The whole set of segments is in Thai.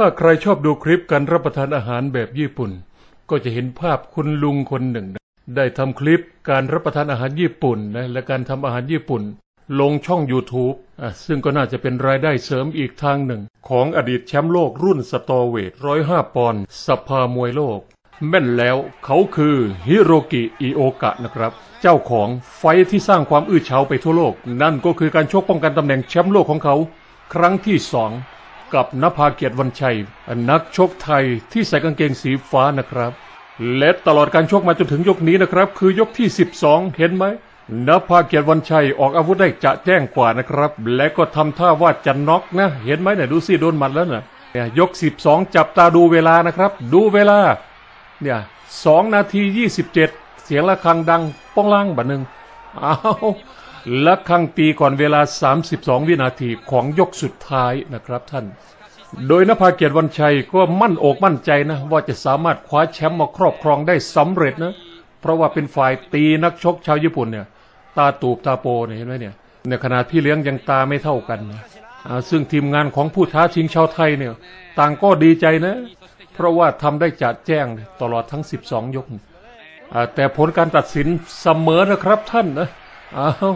ถ้าใครชอบดูคลิปการรับประทานอาหารแบบญี่ปุ่น ก็จะเห็นภาพคุณลุงคนหนึ่ง ได้ทำคลิปการรับประทานอาหารญี่ปุ่นนะและการทำอาหารญี่ปุ่น ลงช่อง YouTube อะซึ่งก็น่าจะเป็นรายได้เสริมอีกทางหนึ่ง ของอดีตแชมป์โลกรุ่นสตอเวทร้อยห้าปอนด์สภามวยโลก แม่นแล้วเขาคือฮิโรกิอิโอกะนะครับ เจ้าของไฟท์ที่สร้างความอื้อเฉาไปทั่วโลก นั่นก็คือการชกป้องกันตำแหน่งแชมป์โลกของเขา ครั้งที่สอง กับนภาเกียรติวันชัย นักชกไทยที่ใส่กางเกงสีฟ้านะครับ และตลอดการชกมาจนถึงยกนี้นะครับ คือยกที่ 12 เห็นไหมนภาเกียรติวันชัยออกอาวุธได้จะแจ้งกว่านะครับ และก็ทำท่าว่าจะน็อกนะ เห็นไหมเนี่ยดูสิโดนหมัดแล้วนะเนี่ยยก 12 จับตาดูเวลานะครับ ดูเวลา เนี่ยสองนาทียี่สิบเจ็ดเสียงะระฆังดังป้องล่างบัดหนึ่งอ้าว และฆังตีก่อนเวลา 32 วินาทีของยกสุดท้ายนะครับท่าน โดยนภาเกียรติวันชัยก็มั่นอกมั่นใจนะ ว่าจะสามารถคว้าแชมป์มาครอบครองได้สำเร็จนะ เพราะว่าเป็นฝ่ายตีนักชกชาวญี่ปุ่นเนี่ย ตาตูบตาโปเนี่ยเห็นไหมเนี่ยในขณะพี่เลี้ยงยังตาไม่เท่ากันนะซึ่งทีมงานของผู้ท้าชิงชาวไทยเนี่ย ต่างก็ดีใจนะ เพราะว่าทำได้จัดแจ้งตลอดทั้ง 12 ยกอ่าแต่ผลการตัดสินเสมอนะครับท่านนะอ้าว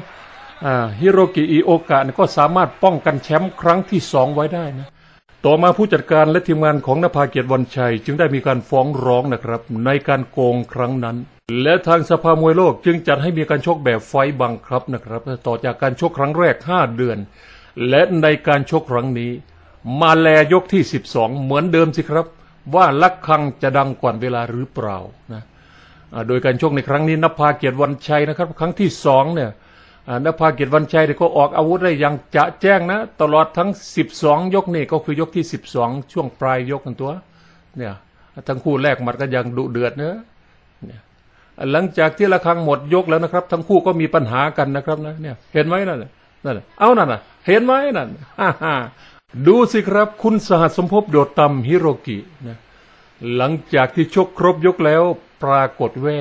ฮิโรกิอิโอกะก็สามารถป้องกันแชมป์ครั้งที่สองไว้ได้นะ ต่อมาผู้จัดการและทีมงานของนภาเกียรติวันชัย จึงได้มีการฟ้องร้องนะครับ ในการโกงครั้งนั้น และทางสภามวยโลกจึงจัดให้มีการชกแบบไฟบังครับนะครับ ต่อจากการชกครั้งแรก 5 เดือน และในการชกครั้งนี้ มาแลยกที่ 12 เหมือนเดิมสิครับ ว่าลักคังจะดังก่อนเวลาหรือเปล่านะโดยการชกในครั้งนี้นภาเกียรติวันชัยนะครับ ครั้งที่สองเนี่ย นภาเกียรติวันชัยเนี่ยก็ออกอาวุธได้อย่างจะแจ้งนะ ตลอดทั้ง 12 ยกนี่ก็คือยกที่ 12 ช่วงปลายยกกันตัว เนี่ยทั้งคู่แรกหมัดก็ยังดุเดือดเนอะเนี่ยหลังจากที่ละครังหมดยกแล้วนะครับ ทั้งคู่ก็มีปัญหากันนะครับนะเนี่ย เห็นไหมนั่นนั่นเอานั่นน่ะ เห็นไหมนั่นฮ่าฮ่าดูสิครับ คุณสหัสสมภพโดดตำฮิโรกินะหลังจากที่ชกครบยกแล้ว ปรากฏแว่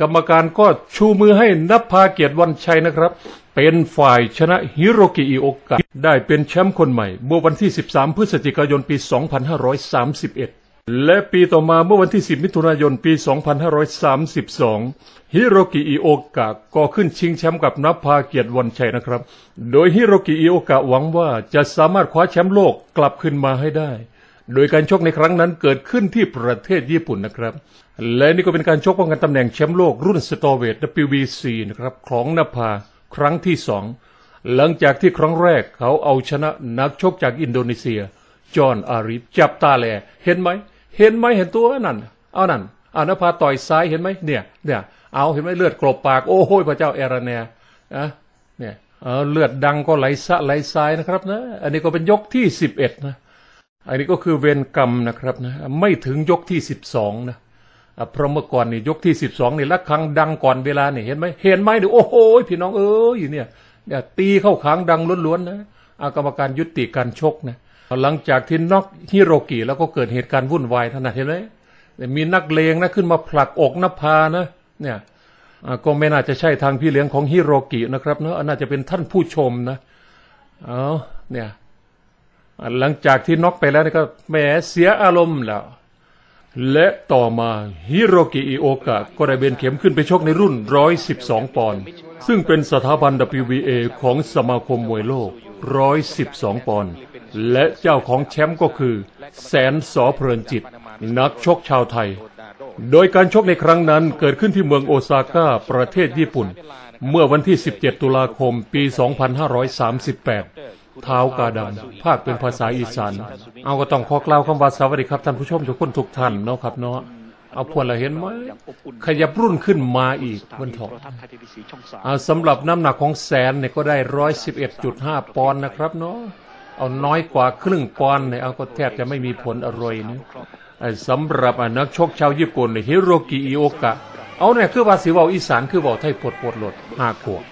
กรรมการก็ชูมือให้นับพาเกียรติวันชัยนะครับ เป็นฝ่ายชนะฮิโรกิอิโอกะได้เป็นแชมป์คนใหม่เมื่อวันที่ 13 พฤศจิกายนปี 2531 และปีต่อมาเมื่อวันที่ 10 มิถุนายนปี 2532 ฮิโรกิอิโอกะก็ขึ้นชิงแชมป์กับนับพาเกียรติวันชัยนะครับ โดยฮิโรกิอิโอกะหวังว่าจะสามารถคว้าแชมป์โลกกลับขึ้นมาให้ได้ โดยการชกในครั้งนั้นเกิดขึ้นที่ประเทศญี่ปุ่นนะครับ และนี่ก็เป็นการชกป้องกันตำแหน่งแชมป์โลกรุ่นสตอเวท WBC นะครับของนภาครั้งที่สองหลังจากที่ครั้งแรกเขาเอาชนะนักชกจากอินโดนีเซีย จอห์นอาริฟจับตาแล เห็นไหม เห็นไหมเห็นตัวนั่นเอานั่นอานภาต่อยซ้ายเห็นไหมเนี่ยเนี่ยเอาเห็นไหมเลือดกลบปาก โอ้โหพระเจ้าเอราเนียอะเนี่ยเออเลือดดังก็ไหลสะไหลซ้ายนะครับนะอันนี้ก็เป็นยกที่สิบเอ็ดนะอันนี้ก็คือเวรกรรมนะครับนะไม่ถึงยกที่สิบสองนะ เพราะเมื่อก่อนนี่ยกที่สิบสองนี่ละครั้งดังก่อนเวลานี่เห็นไหมเห็นไหมดูโอ้โหพี่น้องเอ้ยเนี่ยเนี่ยตีเข้าขางดังล้วนๆนะอากรรมการยุติการชกนะหลังจากที่น็อกฮิโรกิแล้วก็เกิดเหตุการณ์วุ่นวายท่านนะเห็นไหมมีนักเลงนะขึ้นมาผลักอกนภานะเนี่ยอะก็ไม่น่าจะใช่ทางพี่เลี้ยงของฮิโรกินะครับเนอะน่าจะเป็นท่านผู้ชมนะเอาเนี่ยหลังจากที่น็อกไปแล้วก็แหมเสียอารมณ์แล้ว และต่อมาฮิโรกิอิโอกะก็ได้เบนเข็มขึ้นไปชกในรุ่น 112 ปอนด์ซึ่งเป็นสถาบัน WBA ของสมาคมมวยโลก 112 ปอนด์และเจ้าของแชมป์ก็คือ แสนสอเพลินจิต นักชกชาวไทย โดยการชกในครั้งนั้นเกิดขึ้นที่เมืองโอซาก้าประเทศญี่ปุ่น เมื่อวันที่ 17 ตุลาคมปี 2538 เท้ากาดำภาคเป็นภาษาอีสานเอาก็ต้องขอกล่าวคำว่าสวัสดีครับท่านผู้ชมทุกคนทุกท่านเนาะครับเนาะเอาพวกเราเห็นไหมขยับรุ่นขึ้นมาอีกบนถอดเอาสำหรับน้ำหนักของแสนเนี่ยก็ได้ร้อยสิบเอ็ดจุดห้าปอนด์นะครับเนาะเอาน้อยกว่าครึ่งปอนด์เนี่ยเอาก็แทบจะไม่มีผลอะไรนะสำหรับอนักชกชาวญี่ปุ่นฮิโรกิอิโอกะ เอาเนี่ยคือว่าสิว่าอีสานคือว่าไทยปวดปวดหลดห้าขวบ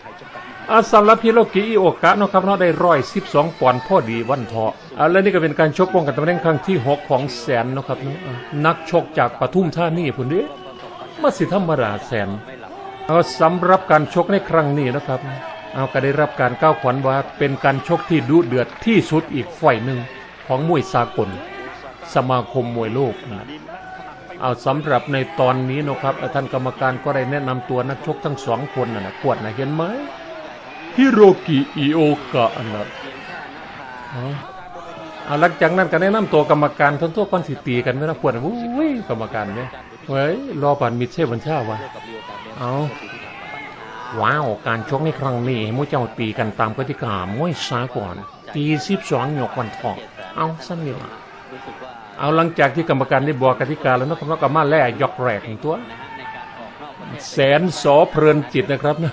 อาสำหรับฮิโรกิอิโอกะเนาะครับเนาะได้ร้อยสิบสองปอนด์พอดีวันเถาะอ่าและนี่ก็เป็นการชกป้องกันตำแหน่งครั้งที่หกของแสนเนาะครับเนาะนักชกจากปทุมธานีพุ่นเด้มาสิธรรมดาแสนเอาสำหรับการชกในครั้งนี้นะครับเอาก็ได้รับการก้าวขวัญว่าเป็นการชกที่ดุเดือดที่สุดอีกฝ่ายหนึ่งของมวยสากล สมาคมมวยโลกนะเอาสำหรับในตอนนี้นะครับท่านกรรมการก็ได้แนะนำตัวนักชกทั้งสองคนนะนะขวดนะเห็นไหม ฮิโรกิอิโอกะนะเอาเอาหลังจากนั้นก็แนะนำตัวกรรมการทั้งตัวก่อนสิตีกันไม่นะขวดนะวุ้ยกรรมการเนี่ยเฮ้ยรอป่านมิเช่บัญชาวะเอาว้าวการชกในครั้งนี้ให้มูเจ้าตีกันตามกติกามวยสากลตีสิบสองหยกวันทองเอาสั้นนี่ละเอาหลังจากที่กรรมการได้บอกกติกาแล้วนะครับกรรมาแล่ยกแรกของตัว แสนสอเพลินจิตนะครับนะ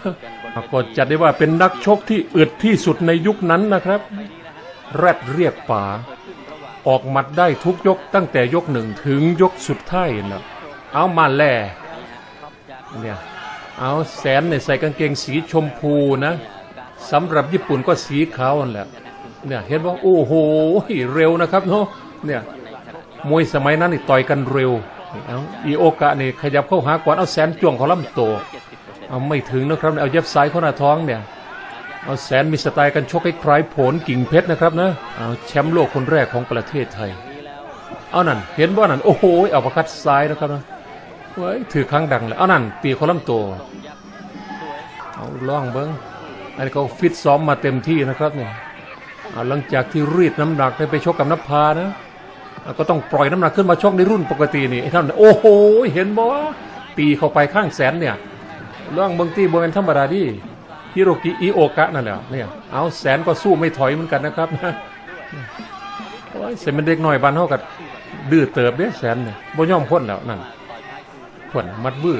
ก็จัดได้ว่าเป็นนักชกที่อึดที่สุดในยุคนั้นนะครับ แรดเรียกป่าออกหมัดได้ทุกยกตั้งแต่ยกหนึ่งถึงยกสุดท้ายนะเอามาแล่เนี่ยเอาแสนเนี่ยใส่กางเกงสีชมพูนะสำหรับญี่ปุ่นก็สีขาวนั่นแหละเนี่ยเห็นว่าโอ้โหเร็วนะครับเนาะเนี่ยมวยสมัยนั้นนี่ต่อยกันเร็วเอาอีโอกะนี่ขยับเข้าหาก่อนเอาแสนจ้วงเขาลำโต เอาไม่ถึงนะครับ เอาเย็บซ้ายเข้าหน้าท้องเนี่ยเอาแสนมีสไตล์กันชกให้คล้ายผลกิ่งเพชรนะครับนะเอาแชมป์โลกคนแรกของประเทศไทย เอานั่น เห็นว่านั่น โอ้โหเอาประคัดซ้ายนะครับนะเว้ยถือครั้งดังเลยเอานั่นตีคนลำตัวเอาล่องเบิ้งอันนี้เขาฟิตซ้อมมาเต็มที่นะครับเนี่ยเอาหลังจากที่รีดน้ำหนักได้ไปชกกับนภานะก็ต้องปล่อยน้ำหนักขึ้นมาชกในรุ่นปกตินี่ไอ้ท่านโอ้โหเห็นบ่ว่าตีเข้าไปข้างแสนเนี่ย ล่องเบิ้งตีบเป็นธรรมดาดิฮิโรกิอิโอกะนั่นแหละเนี่ยเอาแสนก็สู้ไม่ถอยเหมือนกันนะครับนะโอ้ยเสร็จมันเด็กหน่อยบานเท่ากับดื้อเติบเด้แสนเนี่ยบ่ย่อมพ้นแล้วนั่นขวนมัดบื้อ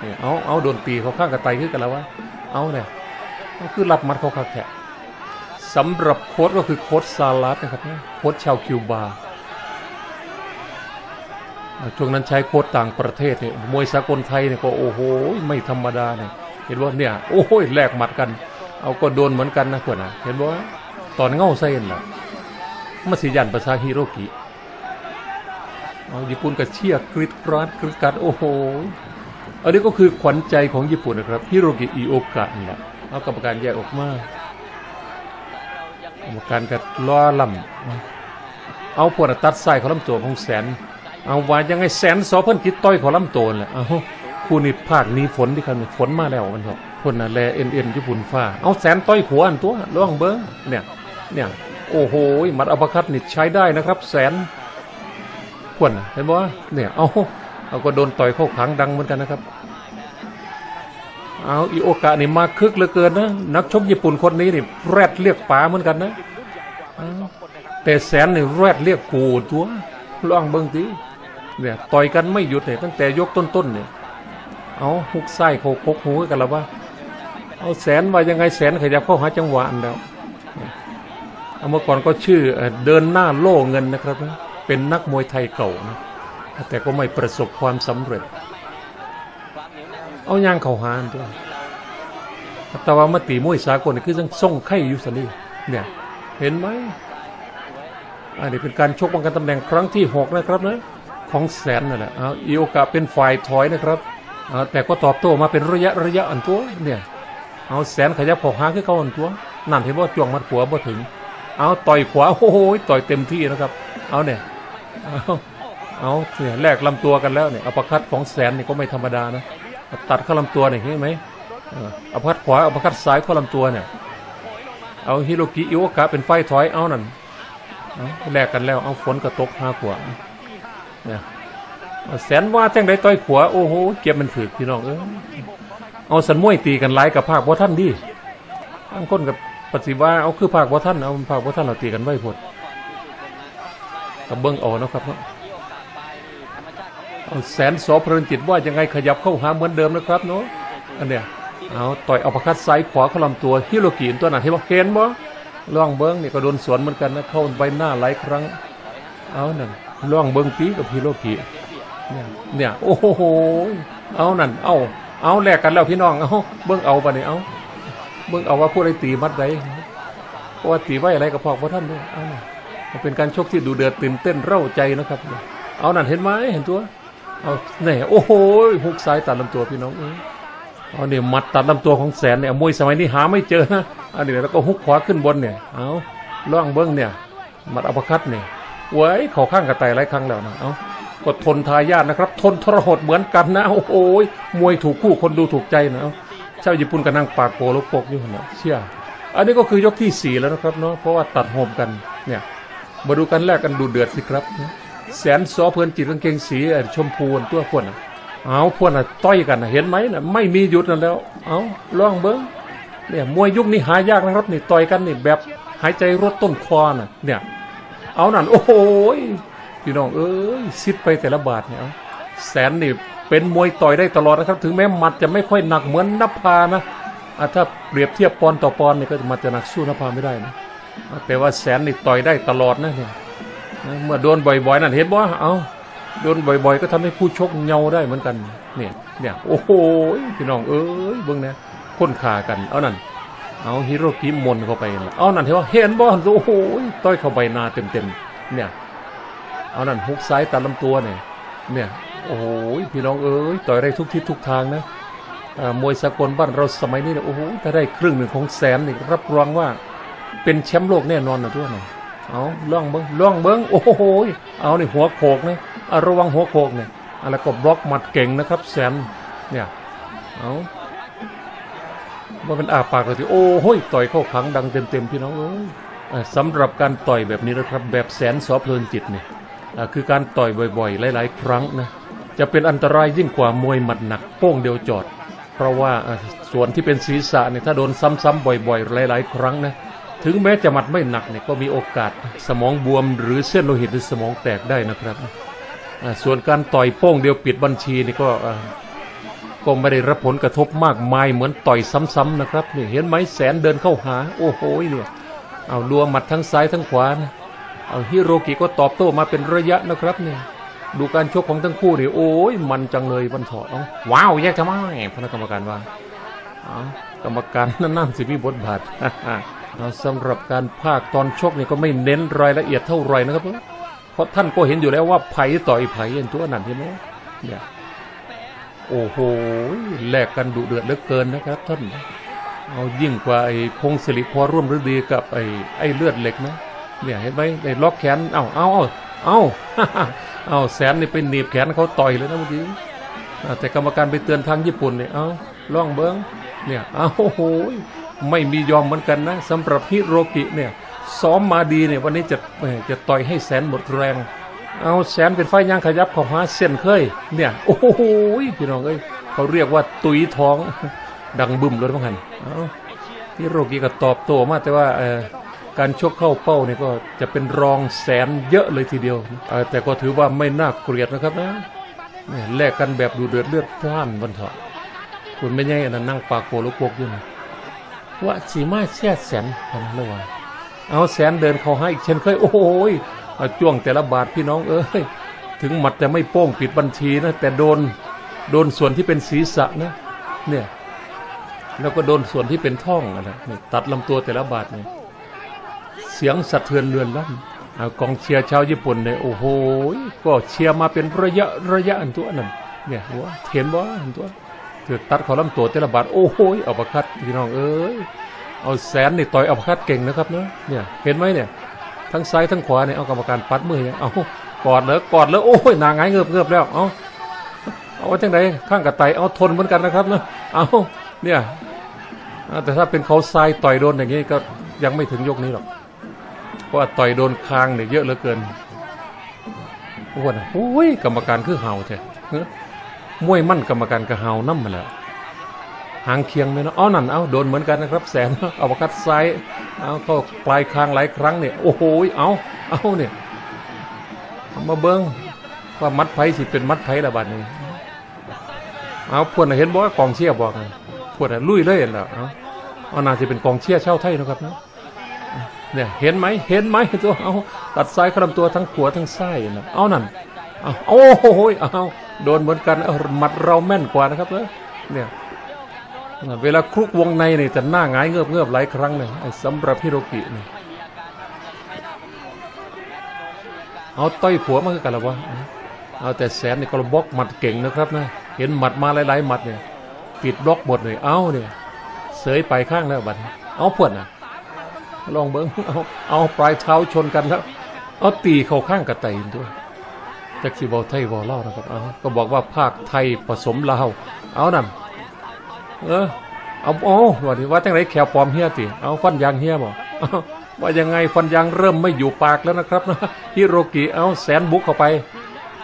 เนี่ยเอาเอาโดนตีเขาข้างกระไตขึ้นกันแล้ววะเอาเนี่ยก็คือรับมัดเขาคักแท้สำหรับโค้ดก็คือโค้ดซาลัดนะครับเนี่ยโค้ดชาวคิวบาอ่า ช่วงนั้นใช้โค้ดต่างประเทศเนี่ยมวยสากลไทยเนี่ยก็โอ้โหไม่ธรรมดาเนี่ยเห็นว่าเนี่ยโอ้ยแลกหมัดกัน เอาก็โดนเหมือนกันนะขวนนะเห็นว่าตอนเง่าเส้นล่ะมาสิยันภาษาฮิโรกิเอาญี่ปุ่นก็เชียกริดกราดกริดกราดโอ้โหอันนี้ก็คือขวัญใจของญี่ปุ่นนะครับฮิโรกิอิโอกะนี่แหละเอากรรมการแยกออกมากรรมการก็ล้อลำเอาพวกน่ะตัดไส้เขาลำตัวของแสน เอาว่ายังไงแสนสอเพิ่นกิดต้อยขาลำตัวแหละเอาคู่นี้ภาคนี้ฝนที่คันฝนมาแล้วมันเถอะคนน่ะแลเอ็นเอ็นญี่ปุ่นฟ้าเอาแสนต้อยหัวอันตัวล่องเบิ้งเนี่ยเนี่ยโอ้โหมัดอัปคัตนี่ใช้ได้นะครับ แสนขวนเห็นบ่ว่าเนี่ยเอาเอาก็โดนต่อยเข้าขังดังเหมือนกันนะครับเอาอีโอกะนี่มาคึกเหลือเกินนะนักชกญี่ปุ่นคนนี้นี่แรดเรียกป๋าเหมือนกันนะแต่แสนนี่แรดเรียกกูตัวลองเบิ่งที เนี่ยต่อยกันไม่หยุดเนี่ยตั้งแต่ยกต้นๆเนี่ยเอาหุกไส้โคกกหูกันแล้วว่าเอาแสนว่ายังไงแสนขยับเข้าหาจังหวะอันแล้วเอาเมื่อก่อนก็ชื่อเดินหน้าโล่เงินนะครับ เป็นนักมวยไทยเก่านะแต่ก็ไม่ประสบความสำเร็จ เอาย่างเข่าหานตัวแต่ว่ามาตีมวยสากลนี่คือต้องส่งไข่อยุสนีเนี่ยเห็นไหมอันนี้เป็นการชกบังกันตำแหน่งครั้งที่หกนะครับนะ ของแสนนั่นแหละเอาอีโอกาเป็นฝ่ายถอยนะครับเอาแต่ก็ตอบโต้มาเป็นระยะระยะอันตัวเนี่ยเอาแสนขยับขอหาขึ้นเขาอันตัวนั่นเห็นว่าจ้วงมัดขวาบ่ถึง เอาต่อยขวาโอ้โหต่อยเต็มที่นะครับ เอาเนี่ยเอาเอาเนี่ยแลกลำตัวกันแล้วเนี่ยอัปคัตของแสนนี่ก็ไม่ธรรมดานะตัดเข้าลำตัวเนี่ยเห็นไหมเอออัปคัตขวาอัปคัตซ้ายเข้าลำตัวเนี่ยเอาฮิโรกิอิโอกะเป็นไฟถอยเอานั่นแลกกันแล้วเอาฝนกระตกห้าขวาเนี่ยเอา แสนว่าจังได้ต่อยขวาโอ้โหเก็บมันถือพี่น้องเออเอาสันมวยตีกันไล่กับภาคบ่ท่านดิบางคนกับปฏิว่าเอาคือภาคบ่ท่านเอาภาคบ่ท่านเราตีกันไว้พดกับเบิ้งเอนะครับเนาะเอาแสนสอเพลินจิตว่ายังไงขยับเข้าหาเหมือนเดิมนะครับเนาะอันเนี้ยเอาต่อยเอาประคัดซ้ายขวาเขาลำตัวฮิโรกินตัวนั้นที่ว่าเคนบ่ล่องเบิ้งนี่ก็โดนสวนเหมือนกันนะเข้าใบหน้าหลายครั้งเอานั่น ล่องเบิ้งปีกับฮิโรกิเนี่ยเนี่ย โอ้โหเอานั่น เอาเอาแลกกันแล้วพี่น้องเอาเบิ้งเอาปะเนี่ยเอาเบิ้งเอาว่าผู้ใดตีมัดใดเพราะว่าตีไว้อะไรกับพอกพ่ท่านด้วยเอาน่ะมันเป็นการชกที่ดูเดือดตื่นเต้นเร่าใจนะครับ เอานั่นเห็นไหมเห็นตัว เอาเนี่ยโอ้โหหุกซ้ายตัดลำตัวพี่น้องเอเอาเนี่ยมัดตัดลำตัวของแสนเนี่ยมวยสมัยนี้หาไม่เจอนะอันนี้แล้วก็หุกขวาขึ้นบนเนี่ย เอาล่องเบิ้งเนี่ย มัดอัปคัตเนี่ย ไว้ยเขาข้างกระต่ายหลายครั้งแล้วนะเอาก็ทนทายาทนะครับ ทนทรหดเหมือนกันนะโอ้โหมวยถูกคู่คนดูถูกใจนะเอาชาวญี่ปุ่นก็นั่งปากโกลกปกอยู่นะเชื่ออันนี้ก็คือยกที่สี่แล้วนะครับเนาะเพราะว่าตัดโหมกันเนี่ยมาดูกันแรกกันดูเดือดสิครับแสนซอเพลินจิตกางเกงสีชมพูนตัวพวนอะเอาพวนอะต้อยกันนะเห็นไหมนะไม่มีหยุดนั่นแล้ว เอาลองเบิ้งเนี่ยมวยยุคนี้หายากนะครับนี่ต่อยกันนี่แบบหายใจรดต้นคอน่ะเนี่ย เอานั่นโอ้โหยพี่น้องเอ้ยซิดไปแต่ละบาทเนี่ยแสนนี่เป็นมวยต่อยได้ตลอดนะครับ ถึงแม้มัดจะไม่ค่อยหนักเหมือนนภานะถ้าเปรียบเทียบปอนต่อปอนด์นี่ยก็มันจะหนักสู้นภาไม่ได้นะแต่ว่าแสนนี่ต่อยได้ตลอดนะเนี่ยเมื่อโดนบ่อยๆนั่นเห็นบ่เอาโดนบ่อย ๆ ก็ทำให้ผู้ชกเงาได้เหมือนกันเนี่ยเนี่ยโอ้โหพี่น้องเอ้ยเบิ่งนะค้นขากันเอานั่น เอาฮิโรกิมนเข้าไปเอานั่นเห็นว่าเห็นบ่โอ้โหต้อยเข้าใบหนาเต็มๆเนี่ยเอานั่นฮุกซ้ายตัดลำตัวเนี่ยเนี่ยโอ้โหพี่น้องเอ้ยต่อยได้ทุกทิศทุกทางนะอามวยสากลบ้านเราสมัยนี้เนี่ยโอ้โหถ้าได้ครึ่งหนึ่งของแสนนี่รับรองว่าเป็นแชมป์โลกแน่นอนนะทั่วหน่เอาล่องเบิ้งล่องเบิ้งโอ้โหเอานี่หัวโขกนะระวังหัวโขกเนี่ยอะไรก็บล็อกหมัดเก่งนะครับแสนเนี่ยเอา ว่าเป็นอาปากเลยทีโอ้โห้ยต่อยเข้าขังดังเต็มๆพี่น้องเอ้ยสำหรับการต่อยแบบนี้นะครับแบบแสนสอเพลินจิตเนี่ยคือการต่อยบ่อยๆ หลาย ๆ ครั้งนะจะเป็นอันตรายยิ่งกว่ามวยหมัดหนักโป้งเดียวจอด เพราะว่าส่วนที่เป็นศีรษะเนี่ยถ้าโดนซ้ำๆบ่อยๆ หลาย ๆ ครั้งนะถึงแม้จะหมัดไม่หนักเนี่ยก็มีโอกาสสมองบวมหรือเส้นโลหิตในสมองแตกได้นะครับส่วนการต่อยโป้งเดียวปิดบัญชีนี่ก็ ก็ไม่ได้รับผลกระทบมากมายเหมือนต่อยซ้ำๆนะครับนี่เห็นไหมแสนเดินเข้าหา โอ้โหเนี่ยเอาลัวหมัดทั้งซ้ายทั้งขวานะเอาฮิโรกิก็ตอบโต้มาเป็นระยะนะครับเนี่ยดูการชกของทั้งคู่นี่โอ้ยมันจังเลยบันเถาะเอาว้าวแยกทำไมพนักกรรมการว่าเอากรรมการนั่นนั่นสิมีบทบาทเอาสำหรับการภาคตอนชกนี่ก็ไม่เน้นรายละเอียดเท่าไหรนะครับเพราะท่านก็เห็นอยู่แล้วว่าไผ่ต่อยไผ่เห็นตัวนั้นเห็นไหมเนี่ย โอ้โหแลกกันดุเดือดเหลือเกินนะครับท่านเอายิ่งกว่าไอ้พงศิริพรร่วมฤดีกับไอ้ไอ้เลือดเหล็กนะเนี่ยเห็นไหมไอ้ล็อกแขนเอ้าเอ้าเอ้าเอ้าอาแสนนี่ไปหนีบแขนเขาต่อยเลยนะเมื่อกี้แต่กรรมการไปเตือนทางญี่ปุ่นเนี่ยเอ้าล่องเบิ้งเนี่ยเอ้าโอ้โหไม่มียอมเหมือนกันนะสำหรับฮิโรกิเนี่ยซ้อมมาดีเนี่ยวันนี้จะจะต่อยให้แสนหมดแรง เอาแสนเป็นไฟย่างขยับของหาเส้นเคย เนี่ย โอ้โหพี่น้องเอ้ยเขาเรียกว่าตุยท้อง ดังบึ้มเลยทั้งหันเอาที่โรกีก็ตอบโต้มากแต่ว่าการชกเข้าเป้าเนี่ยก็จะเป็นรองแสนเยอะเลยทีเดียว แต่ก็ถือว่าไม่น่าเกลียดนะครับนะเนี่ยแลกกันแบบดูเดือดเลือดพล่านบนเถาะคุณไม่ใช่อนันนั่งปากโกลุกโกกอยู่นะว่าสีมาเชียแสนพันละวันเอาแสนเดินเขาให้อีกเช่นเคย โอ้โหย เอาจ้วงแต่ละบาทพี่น้องเอ้ยถึงหมัดจะไม่โป้งปิดบัญชีนะแต่โดนโดนส่วนที่เป็นศีรษะนะเนี่ยแล้วก็โดนส่วนที่เป็นท้องอะนะนี่ตัดลำตัวแต่ละบาทเนี่ยเสียงสะเทือนเรือนลั่นเอากองเชียร์ชาวญี่ปุ่นเนี่ยโอ้โหก็เชียร์มาเป็นระยะระยะอันตัวนั้นเนี่ยหัวเห็นว่าอันตัวถือตัดขาลำตัวแต่ละบาทโอ้โหเอาประคัดพี่น้องเอ้ยเอาแสนนี่ต่อยเอัประคัดเก่งนะครับเนาะเนี่ยเห็นไหมเนี่ย ทั้งซ้ายทั้งขวาเนี่ยเอากรรมการปัดมือเนี่ยเอากอดเลยกอดเลยโอ้ยนางไงเงือบเงือบแล้วเอาเอาไว้จังไหนข้างกับไตเอาทนเหมือนกันนะครับเนาะเอาเนี่ยแต่ถ้าเป็นเขาทรายต่อยโดนอย่างนี้ก็ยังไม่ถึงยกนี้หรอกเพราะว่าต่อยโดนคางเนี่ยเยอะเหลือเกินโอ้โหนโอ้ยกรรมการคือเห่าแท้เนอะมวยมั่นกรรมการก็เห่านั่มมาแล้ว หางเคียงไหมนาะเอานั่นเอาโดนเหมือนกันนะครับ แสนเอาประคัดซ้ายเอาเข้าปลายคางหลายครั้งเนี่ยโอ้โหเอาเอาเนี่ยมาเบิ้งว่ามัดไผ่สิเป็นมัดไผ่ละบาดนี้เอาพวกน่ะเห็นบอกว่ากองเชียร์บอกพวกน่ะลุยเลยเห็นแล้วเอาเอาน่าจะเป็นกองเชียร์เช่าไทยนะครับเนาะเนี่ยเห็นไหมเห็นไหมตัวเอาตัดซ้ายขลำตัวทั้งขวาทั้งซ้นะเอานั่นเอาโอ้โหเอาโดนเหมือนกันเอาหมัดเราแม่นกว่านะครับเนอะเนี่ย เวลาคลุกวงในเนี่ยจะหน้าหงายเงือบเงือบหลายครั้งเลยไอ้สำหรับฮิโรกินี่ยเอาต้อยผัวมาคือกันละวะเอาแต่แสนนี่ก็บล็อกหมัดเก่งนะครับนะเห็นหมัดมาหลายๆหมัดเนี่ยปิดบล็อกหมดเลยเอาเนี่ยเสยไปข้างแล้วบัดเอาพวดนะลองเบิ้งเอาเอาปลายเท้าชนกันแล้วเอาตีเข้าข้างกระไตด้วยจักสิบอลไทยบอเล่านะครับเอาก็บอกว่าภาคไทยผสมลาวเอานั่น เออเอาโอ้ว่าดิว่าจังไรแขวปลอมเฮียติเอาฟันยางเฮียบอกว่ายังไงฟันยางเริ่มไม่อยู่ปากแล้วนะครับนะฮิโรกิเอาแสนบุกเข้าไป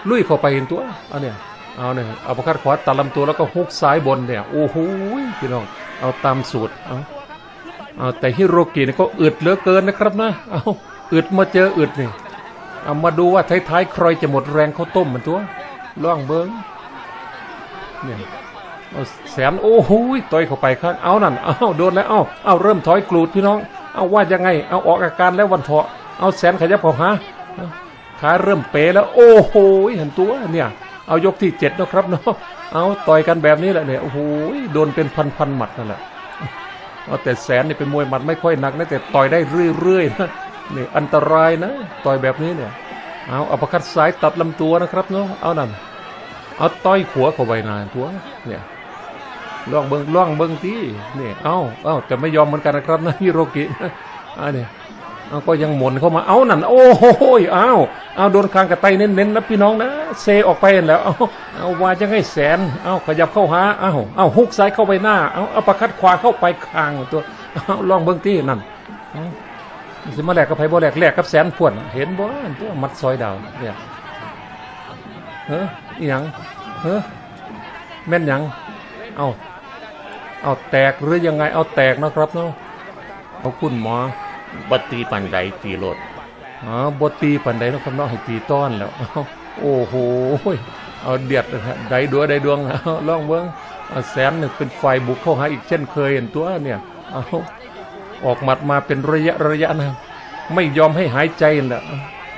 ลุยเข้าไปเห็นตัวเอาเนี่ยเอาเนี่ยเอาประคัดขวาตัดลำตัวแล้วก็ฮุกซ้ายบนเนี่ยโอ้โหพี่น้องเอาตามสูตรเอาเอาแต่ฮิโรกิเนี่ยก็อึดเหลือเกินนะครับนะเอาอึดมาเจออึดนี่เอามาดูว่าท้ายๆใครจะหมดแรงเขาต้มมันตัวล่องเบิ้งเนี่ย แสนโอ้โหต่อยเข้าไปข้างเอานั่นเอาโดนแล้วเอาเอาเริ่มถอยกรูดพี่น้อง เอาว่ายังไง เอาออกอาการแล้ววันเถาะเอาแสนขยับเข้าหาขาเริ่มเป๋แล้ว โอ้โหเห็นตัวเนี่ยเอายกที่เจ็ดนะครับเนาะเอาต่อยกันแบบนี้แหละเนี่ยโอ้โหโดนเป็นพันพันหมัดนั่นแหละเอาแต่แสนนี่เป็นมวยหมัดไม่ค่อยหนักนะแต่ต่อยได้เรื่อยๆนะนี่อันตรายนะต่อยแบบนี้เนี่ยเอาอัปคัดซ้ายตัดลำตัวนะครับเนาะเอานั่นเอาต่อยขัวเข้าไปนานตัวเนี่ย ล่องเบิงล่องเบิงที่นี่เอ้าเอ้าแต่ไม่ยอมเหมือนกันนะครับนะฮิโรกิอันนี้เอาก็ยังหมุนเข้ามาเอานั่นโอ้โหเอาเอาโดนคางกระไตเน้นๆนะพี่น้องนะเซออกไปแล้วเอาเอาว่าจะให้แสนเอาขยับเข้าหาเอาเอาฮุกซ้ายเข้าไปหน้าเอาเอาประคัดขวาเข้าไปคางตัวเอาลองเบิ้งที่นั่นเอาสิมาแหลกกับไผบ่แหลกแหลกกับแสนพวนเห็นบ่ตัวมัดซอยดาวเนี่ยเฮ้ออีหยังเฮ้อแม่นหยังเอา เอาแตกหรือยังไงเอาแตกนะครับเนาะเอาคุณหมอบัตตีปันไดตีรถอ๋อบตีปันใดนะครับเนาะให้ตีต้อนแล้วเอาโอ้โหเอาเดียดนะฮะใดดวงใดดวงเอาล่องเบิ้งเอาแสนหนึ่งเป็นไฟบุกเข้าหาอีกเช่นเคยเห็นตัวเนี่ยเอาออกหมัดมาเป็นระยะระยะนะไม่ยอมให้หายใจแหละ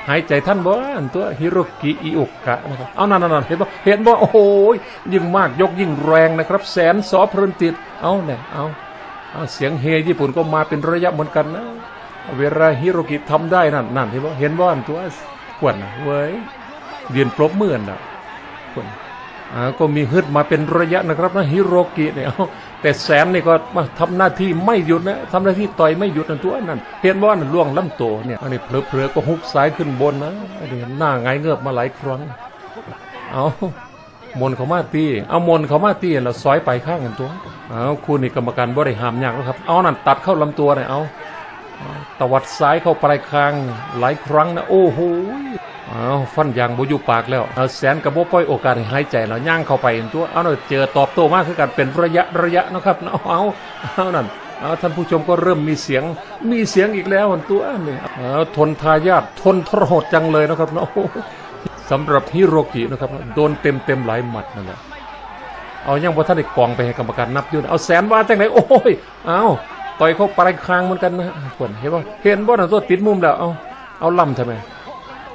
หายใจท่านบ่อันตัวฮิโรกิอิอุกะนะครับเอานั่นนั่นเห็นบ่เห็นบ่โอ้โหยิ่งมากยกยิ่งแรงนะครับ แสนสอเพลินติดเอาเนี่ยเอาเอาเสียงเฮญี่ปุ่นก็มาเป็นระยะเหมือนกันนะเวลาฮิโรกิทำได้นั่นนั่นเห็นบ่เห็นบ่อันตัวกวนน่ะเว้ยเรียนปรบมือน่ะกวนอ่า ก็มีฮึดมาเป็นระยะนะครับนะฮิโรกิเนี่ยแต่แสนนี่ก็มาทำหน้าที่ไม่หยุดนะทำหน้าที่ต่อยไม่หยุดนั่นตัวนั่นเห็นบ่านั่นล่วงลำโตเนี่ยอันนี้เผลอๆก็ฮุกซ้ายขึ้นบนนะอันนี้หน้าไงเงือบมาหลายครั้งเอามนเขามาตีเอามนเขามาตีแล้วซอยไปข้างกันตัวเอาคุณนี่กรรมการบริหารยากแล้วครับเอานั่นตัดเข้าลำตัวเนี่ยเอาตวัดซ้ายเข้าปลายคางหลายครั้งนะโอ้โห อ้าวฟันยางบอยู่ปากแล้วเอาแสนกระโบปล่อยโอกาสให้หายใจแล้วย่างเข้าไปตัวเอาเนาะเจอตอบโต้มากขึ้นกันเป็นระยะระยะนะครับเอาเอาเอานั่นเอาท่านผู้ชมก็เริ่มมีเสียงมีเสียงอีกแล้วตัวนี่เอาทนทายาททนทรหดจังเลยนะครับเนาะสำหรับฮิโรกินะครับโดนเต็มเต็มหลายหมัดนั่นแหละเอายังบ่ท่านได้กองไปให้กรรมการนับยู่นเอาแสนว่าจังไหนโอ้ยเอาต่อยเข้าปลายคางเหมือนกันนะเห็นบ่เห็นบ่น่ะตัวติดมุมแล้วเอาเอาล่ำทำไม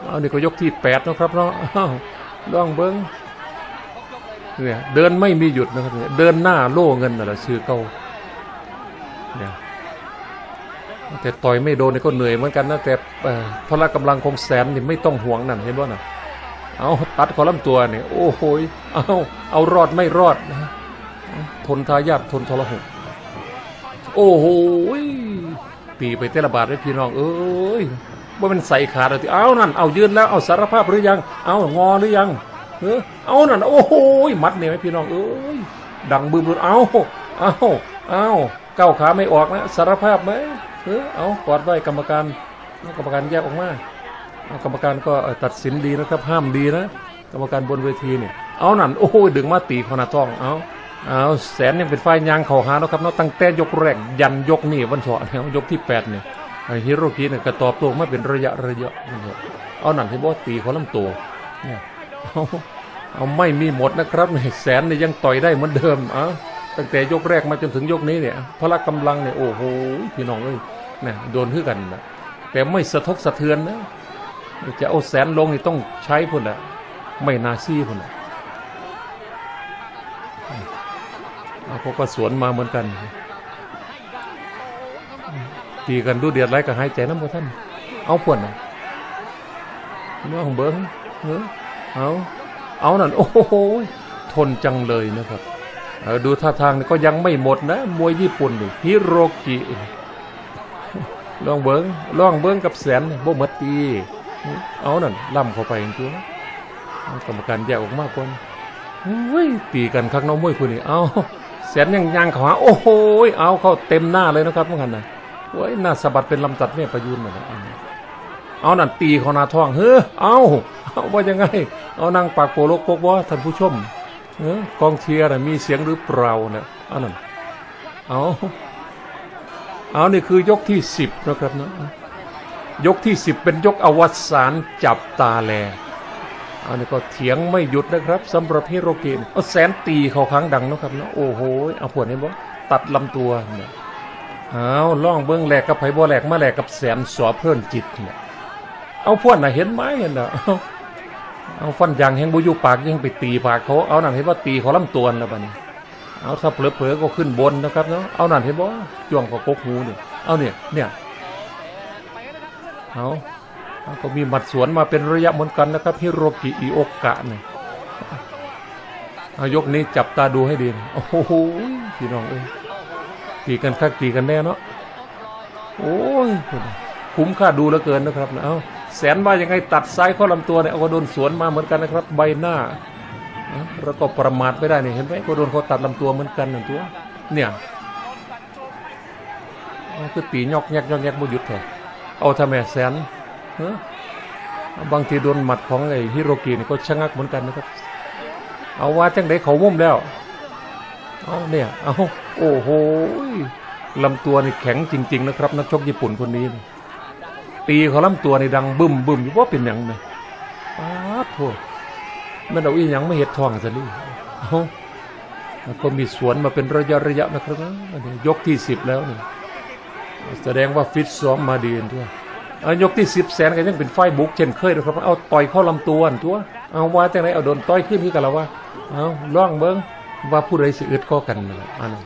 เอานี่ก็ยกที่แปดนะครับเนาะเอาลองเบิ้งเนี่ยเดินไม่มีหยุดนะครับเนี่ยเดินหน้าโล่เงินน่ะละชื่อเก่าเนี่ยแต่ต่อยไม่โดนนี่ก็เหนื่อยเหมือนกันนะแต่เอ่อพละกำลังของแสนนี่ไม่ต้องห่วงนั่นเห็นบ่าน่ะเอาตัดคอลำตัวเนี่ยโอ้โหเอาเอารอดไม่รอดนะทนทายาททนทรหดโอ้โหตีไปเตละบาทเลยพี่น้องเอ้ย ว่ามันใส่ขาดเลยเอานั่นเอายืนแล้วเอาสารภาพหรือยัง เอางอหรือยังเออเอานั่นโอ้โหยมัดเนี่ยไหมพี่น้องเอ้ยดังบึ้มเลยเอาเอาเอาก้าวขาไม่ออกนะสารภาพไหมเออเอากอดไว้กรรมการกรรมการแยกออกมากรรมการก็ตัดสินดีนะครับ ห้ามดีนะ กรรมการบนเวทีเนี่ยเอานั่นโอ้โหดึงมาตีคอนาท้องเอาเอาแสนยังเป็นฝ่ายางเข่าหาแล้วครับเนาะตั้งแต่ยกแรกยันยกนี่วันเถาะเนี่ยยกที่แปดเนี่ย ฮิโรกิเนี่ยก็ตอบโต้มาเป็นระยะระยะเนี่เอาหนั่นที่บอกว่าตีเขาลำตัวเนี่ยเอาเอาไม่มีหมดนะครับแสนเนี่ยยังต่อยได้เหมือนเดิมเอาตั้งแต่ยกแรกมาจนถึงยกนี้เนี่ยพละกำลังเนี่ยโอ้โหพี่น้องเอ้ยเนี่ยโดนขึ้นกันนะแต่ไม่สะทกสะเทือนนะจะเอาแสนลงนี่ต้องใช้พุ่นแหละไม่นาซี่พุ่นแหละเขาก็สวนมาเหมือนกัน ตีกันดูเดือดไรก็หายใจน้ำบ่ท่านเอาพุ่นนะเนื้อของเบิ้งเออเอาเอานั่นโอ้โหทนจังเลยนะครับดูท่าทางก็ยังไม่หมดนะ มวยญี่ปุ่นนี่ฮิโรกิลองเบิ้งลองเบิ้งกับแสนบ่มดตีเอานั่นล่ำเข้าไปอย่างตัวกรรมการแยกออกมาก่อนโอ้ยตีกันคักน้องมวยคุณนี่เอาแสนยังยางเขาหาโอ้โหเอาเข้าเต็มหน้าเลยนะครับเมื่อกันนะ โอ้ยหน้าสะบัดเป็นลำตัดเนี่ยประยุนมาเลยเอานั่นตีเขาหนาท้องเฮ้อเอาเอาว่ายังไง เอานั่งปากโปโลกโกกว่าท่านผู้ชมเออกองเชียร์น่ะมีเสียงหรือเปล่าเนี่ยเอานั่นเอาเอานี่คือยกที่สิบนะครับนะยกที่สิบเป็นยกอวสานจับตาแลอันนี้ก็เถียงไม่หยุดนะครับสำหรับฮิโรกินเอาแสนตีเขาครั้งดังนะครับนะโอ้โหเอาพวนี้บ่ตัดลำตัวเนี่ย เอาล่องเบิ้งแหลกกับไผบ่แหลกมาแหลกกับแสนสอเพิ่นจิตเนี่ยเอาพวกน่ะเห็นไหมเห็นน่ะเอาเอาฟันยางแหงบุยูปากยังไปตีปากเขาเอานั่นเห็นว่าตีเขาลำตัวแล้วบัดนี้เอาถ้าเผลอๆก็ขึ้นบนนะครับเนาะเอานั่นเห็นบ่จ้วงเขากกหูเนี่ยเอาเนี่ยเนี่ยเอาเอาก็มีหมัดสวนมาเป็นระยะเหมือนกันนะครับฮิโรกิอิโอกะเนี่ยเอายกนี้จับตาดูให้ดีโอ้โหพี่น้องเอ้ย ตีกันคักตีกันแน่เนาะโอ้ยคุ้มค่าดูเหลือเกินนะครับนะเอาแสนมายังไงตัดซ้ายเข้าลำตัวเนี่ยเอาก็โดนสวนมาเหมือนกันนะครับ ใบหน้าแล้วก็ประมาทไม่ได้เนี่ยเห็นไหมก็โดนเขาตัดลำตัวเหมือนกันหนึ่งตัว เนี่ยเอาคือตียอกแยกยอกแยกบุยุดแท้เอาทำไมแสนเอ้อบางทีโดนหมัดของไอ้ฮิโรกินี่ก็ชะงักเหมือนกันนะครับ เอาว่าจังไดเขามุ่มแล้ว เอาเนี่ยเอาโอ้โหลำตัวนี่แข็งจริง ๆ นะครับ นักชกญี่ปุ่นคนนี้ ตีเขาลำตัวนี่ดังบึ้มบึ้มอยู่ว่าเป็นหยังไงป้าดโถมันเอาอีหยังไม่เห็ดทองซะนี่เอาแล้วก็มีสวนมาเป็นระยะระยะนะครับนี่ยกที่สิบแล้วนี่แสดงว่าฟิตซ้อมมาดีด้วยยกที่สิบแสนก็ยังเป็นไฟบุกเช่นเคยนะครับ เอาต่อยเข้าลำตัวอันตัว เอาว่าจังไรเอาโดนต่อยขึ้นที่กันแล้วว่าเอาล่องเบิ้ง ว่าผู้ใดสิอึดก็กันนะอันนั้น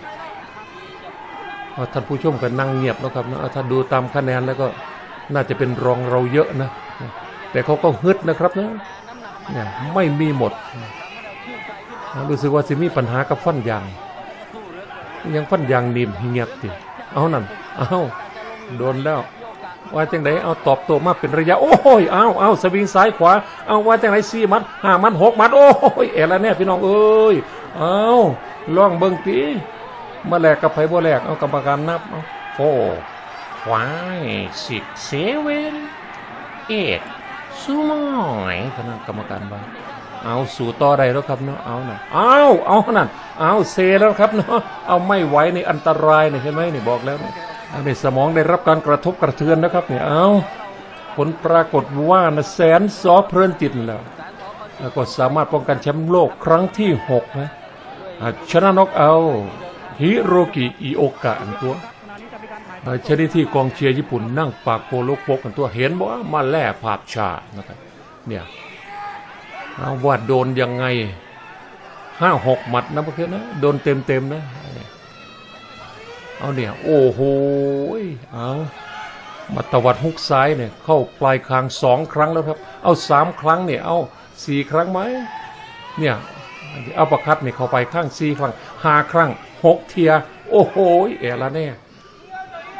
เอาท่านผู้ชมก็นั่งเงียบนะครับนะถ้าดูตามคะแนนแล้วก็น่าจะเป็นรองเราเยอะนะ แต่เขาก็ฮึดนะครับนะเนี่ยไม่มีหมด รู้สึกว่าสิมีปัญหากับฟันยาง ยังฟันยางนิ่มเงียบติเอานั่นเอาโดนแล้ว ว่าจังไดเอาตอบโต้มาเป็นระยะ โอ้ยเอาเอาสวิงซ้ายขวา เอาว่าจังไดสี่มัดห้ามัดหกมัด โอ้ยเอละแน่พี่น้องเอ้ย เอาล่องเบิ้งตีมาแลกกับไผบ่แลกเอากรรมการนับเอา four five six seven eight สูมอยคณะกรรมการว่าเอาสู่ต่อได้แล้วครับเนาะเอาน่ะเอาเอานั่นเอาเซแล้วครับเนาะเอาไม่ไหวในอันตรายเนี่ยใช่ไหมนี่บอกแล้วเนี่ยเอาในสมองได้รับการกระทบกระเทือนนะครับเนี่ยเอาผลปรากฏว่านะแสนซอเพลินจิตแล้ว แล้วก็สามารถป้องกันแชมป์โลกครั้งที่หกนะ ชนะน็อกเอาท์ฮิโรกิอิโอกะอันตัวอ่าชนิดที่กองเชียร์ญี่ปุ่นนั่งปากโปโลกโปกกันตัวเห็นบอกว่ามาแล่ภาพชานะครับเนี่ยเอาว่าโดนยังไงห้าหกหมัดนะเพื่อนนะโดนเต็มเต็มๆนะเอาเนี่ยโอ้โหเอามาตวัดฮุกซ้ายเนี่ยเข้าปลายคางสองครั้งแล้วครับ เอาสามครั้งเนี่ยเอาสี่ครั้งไหมเนี่ย เอาประคัดเนี่ยเข้าไปข้างสี่ครั้งห้าครั้งหกเทีย โอ้โหเอละเนี่ย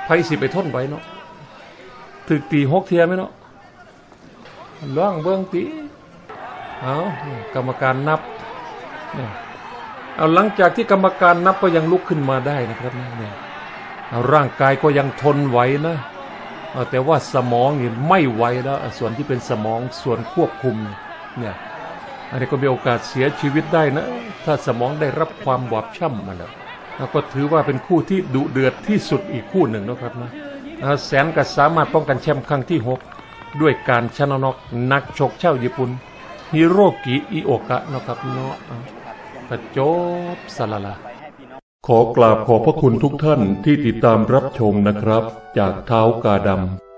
ไพ่สิไปทนไว้เนาะถึกตีหกเทียไหมเนาะล่องเบื้องตีเอากรรมการนับเนี่ยเอาหลังจากที่กรรมการนับก็ยังลุกขึ้นมาได้นะครับเนี่ยเอาร่างกายก็ยังทนไหวนะเอาแต่ว่าสมองนี่ไม่ไหวแล้วส่วนที่เป็นสมองส่วนควบคุมเนี่ย อันนี้ก็มีโอกาสเสียชีวิตได้นะ ถ้าสมองได้รับความบอบช้ำมาแล้วก็ถือว่าเป็นคู่ที่ดุเดือดที่สุดอีกคู่หนึ่งนะครับนะแสนก็สามารถป้องกันแชมป์ครั้งที่หกด้วยการชนะน็อกนักชกเช่าวญี่ปุ่นฮิโรกิอิโอกะนะครับเนาะเอากระจบสลาลาขอกราบขอบพระคุณทุกท่านที่ติดตามรับชมนะครับ จากเท้ากาดำ